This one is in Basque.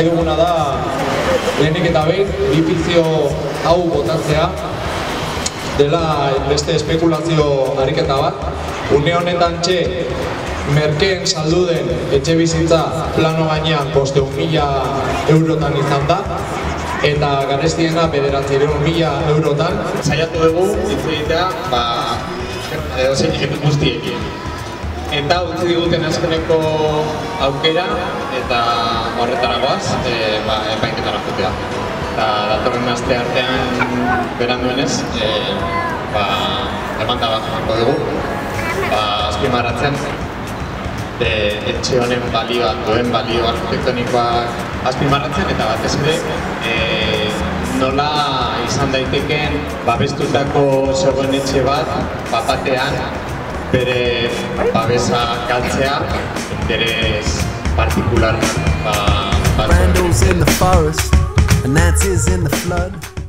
nahi duguna da lehenik eta behin bifizio hau botatzea. Dela beste espekulazio ariketa bat. Une honetan txe merkeen saldu den etxe bizitza plano gainean koste mila eurotan izan da. Eta garestiena bederatzeron mila eurotan. Saiatu dugu itzuditea ba, edo zein jetu guztiekin. Eta utzi diguten azkeneko aukera eta horretara goaz, e, ba, epainketara jotea. Eta datorren aste artean beran duenez, e, ba, demanda bat joko dugu, ba, azpimarratzen, e, etxe honen balioa, duen balio arkitektonikoa azpimarratzen eta batez ere e, nola izan daitekeen babestutako zegoen etxe bat bapatean bere babesa galtzea interes partikular ba, in the forest, and Nancy's in the flood.